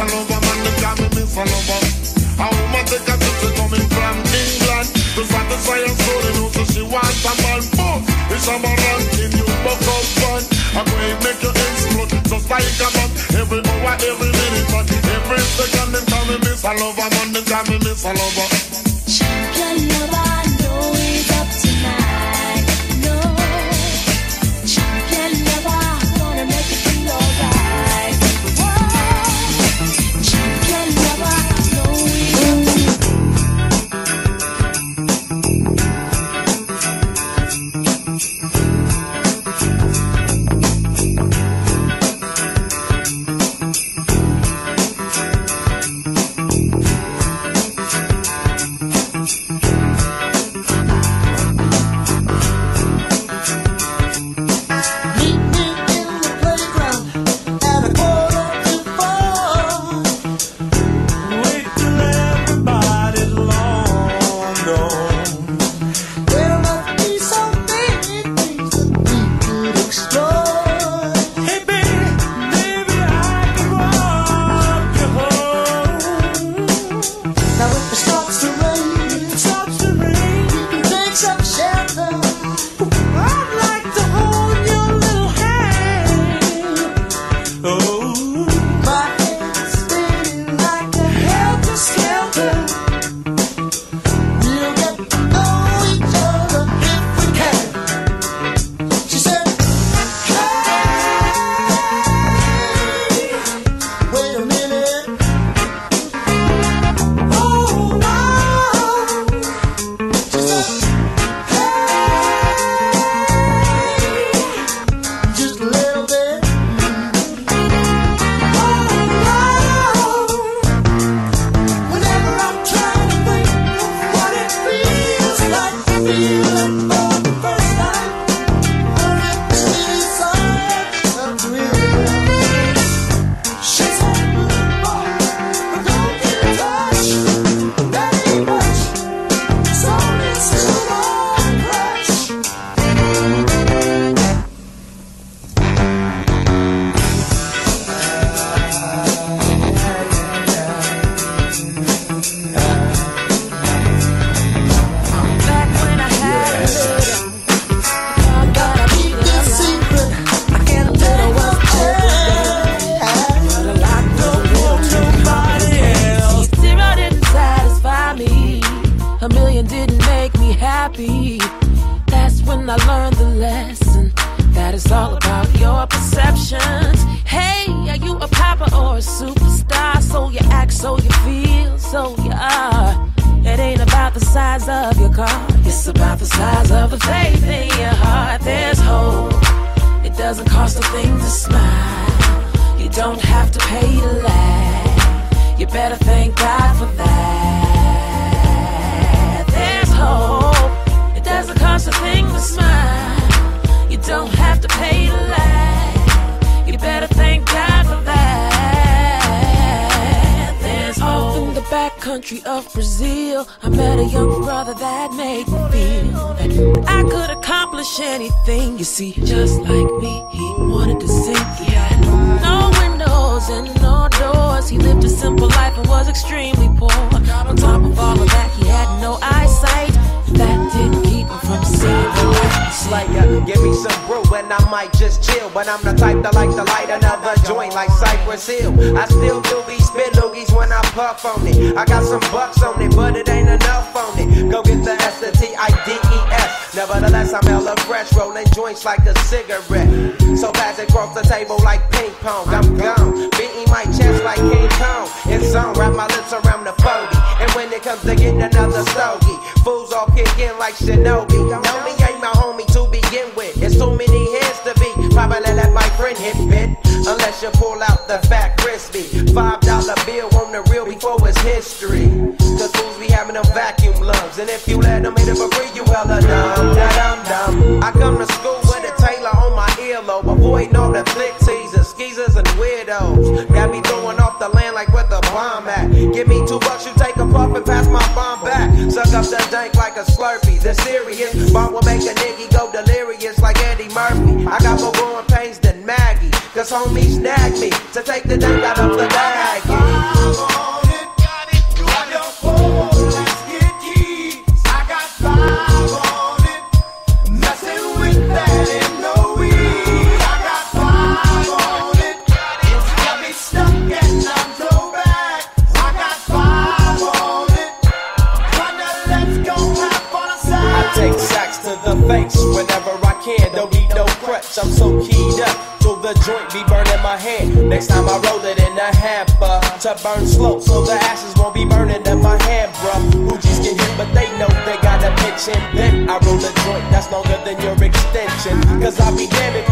me a lover, man. They call me miss a lover. A woman take a trip, she coming from England. To satisfy her soul, you know, she wants a man it's a man in you buck fun I'm going to make you explode, just like a bomb Every hour, every minute, but every second Them call me miss a lover, man, them call me miss a lover size of your car. It's about the size of the faith in your heart. There's hope. It doesn't cost a thing to smile. You don't have to pay to laugh. You better thank God for that. There's hope. It doesn't cost a thing to smile. You don't have to pay to laugh. Country of Brazil. I met a young brother that made me feel that I could accomplish anything. You see, just like me, he and I might just chill. But I'm the type that like to light another joint like Cypress Hill. I still do these spit loogies when I puff on it. I got some bucks on it, but it ain't enough on it. Go get the S. Nevertheless, I'm hella fresh, rolling joints like a cigarette. So pass it across the table like ping pong. I'm gone, beating my chest like King Kong. It's on, wrap my lips around the 40. And when it comes to getting another stogie, fools all kick in like Shinobi. Know me ain't my homie to begin with. It's too many be probably let my friend hit bit. Unless you pull out the fat crispy. Five dollar bill on the real before it's history. Cause fools be having them vacuum lungs. And if you let them hit it for free, you hella dumb. Da dumb. dum. I come to school with a tailor on my earlobe. Avoiding all the flick teasers, skeezers, and weirdos. Got me throwing off the land like where the bomb at. Give me two bucks, you take a puff and pass my bomb back. Suck up the dank like a slurpee. The serious bomb will make a nigga go delirious like Eddie Murphy. I got more Cause homies nag me to take the dunk out of the bag. up burn slow, so the ashes won't be burning in my hand, bruh. Hoogies get hit, but they know they got a pitch in. Then I roll a joint that's longer than your extension. Cause I'll be damned if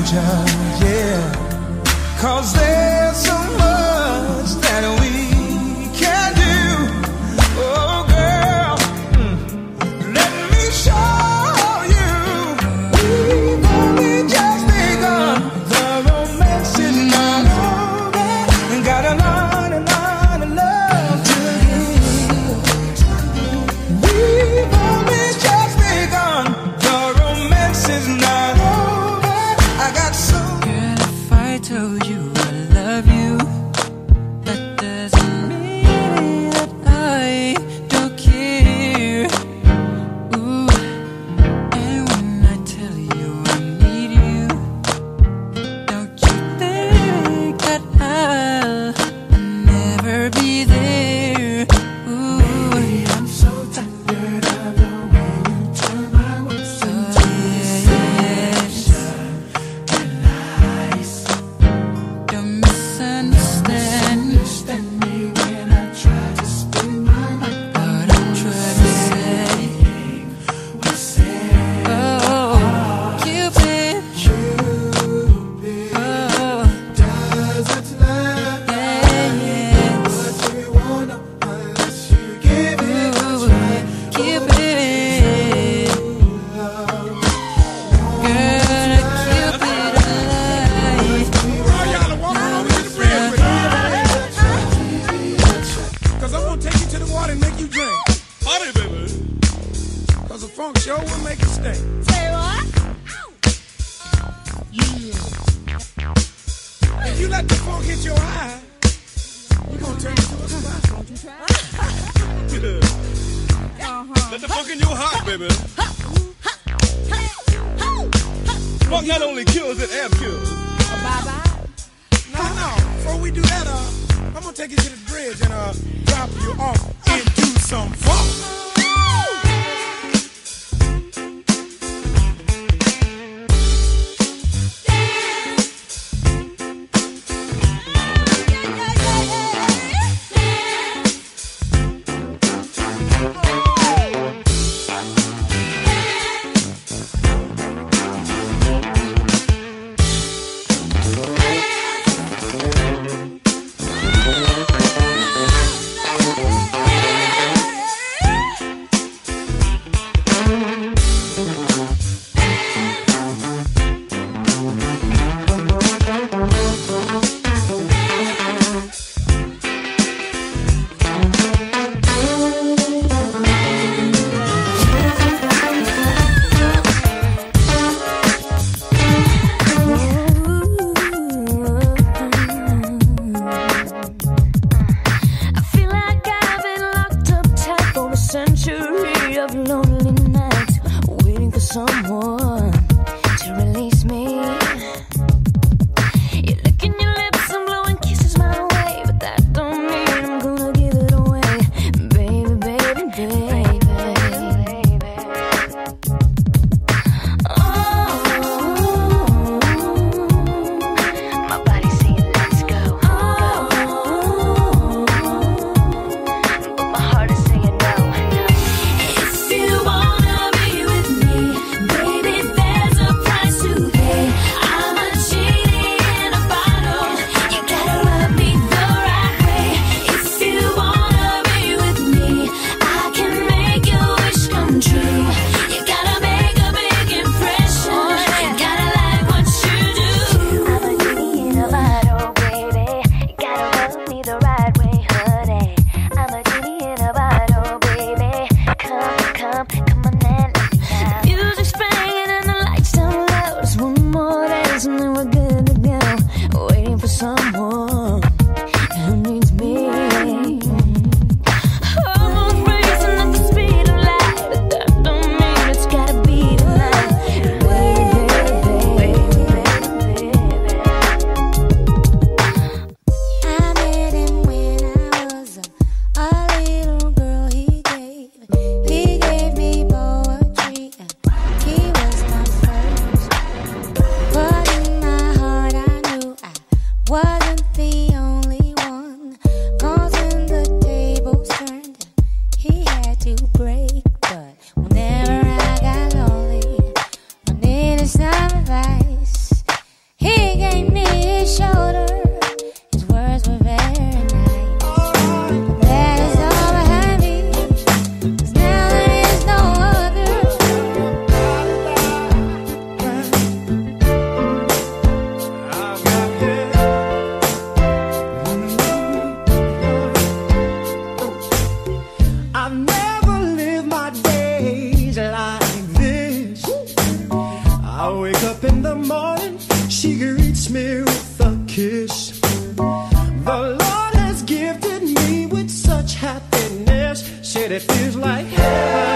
angel, yeah. Cause they let the fuck hit your eye, gonna turn it a spot. Don't you try? Let the in your heart, baby. Not only kills, it kills. Bye bye. Before we do that, uh, I'm gonna take you to the bridge and uh, drop you off into some funk. 沉默。The Lord has gifted me with such happiness. Shit, it feels like heaven.